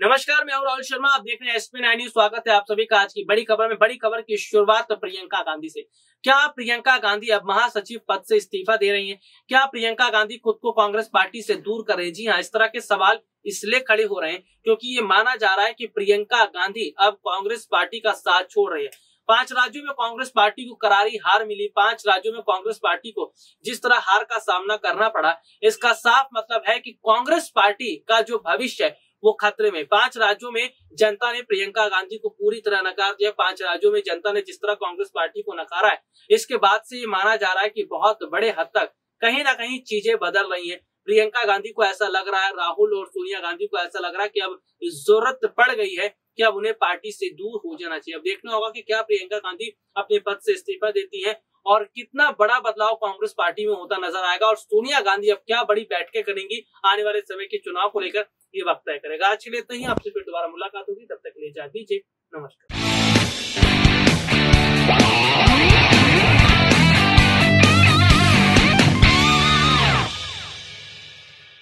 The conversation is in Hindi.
एसपी नाइन न्यूज़ स्वागत है आप सभी का आज की बड़ी खबर में। बड़ी खबर की शुरुआत प्रियंका गांधी से। क्या प्रियंका गांधी अब महासचिव पद से इस्तीफा दे रही हैं? क्या प्रियंका गांधी खुद को कांग्रेस पार्टी से दूर कर रही जी हाँ इस तरह के सवाल इसलिए खड़े हो रहे हैं क्योंकि ये माना जा रहा है कि प्रियंका गांधी अब कांग्रेस पार्टी का साथ छोड़ रही है। पाँच राज्यों में कांग्रेस पार्टी को करारी हार मिली। पाँच राज्यों में कांग्रेस पार्टी को जिस तरह हार का सामना करना पड़ा, इसका साफ़ मतलब है कि कांग्रेस पार्टी का जो भविष्य है वो खतरे में। पाँच राज्यों में जनता ने प्रियंका गांधी को पूरी तरह नकार दिया। पाँच राज्यों में जनता ने जिस तरह कांग्रेस पार्टी को नकारा है, इसके बाद से ये माना जा रहा है कि बहुत बड़े हद तक कहीं ना कहीं चीज़ें बदल रही हैं। प्रियंका गांधी को ऐसा लग रहा है, राहुल और सोनिया गांधी को ऐसा लग रहा है कि अब ज़रूरत पड़ गई है कि अब उन्हें पार्टी से दूर हो जाना चाहिए। अब देखना होगा कि क्या प्रियंका गांधी अपने पद से इस्तीफा देती है और कितना बड़ा बदलाव कांग्रेस पार्टी में होता नज़र आएगा और सोनिया गांधी अब क्या बड़ी बैठकें करेंगी आने वाले समय के चुनाव को लेकर ये वक्त तय करेगा। आज के लिए इतना ही। आपसे फिर दोबारा मुलाकात होगी। तब तक ले जा दीजिए नमस्कार।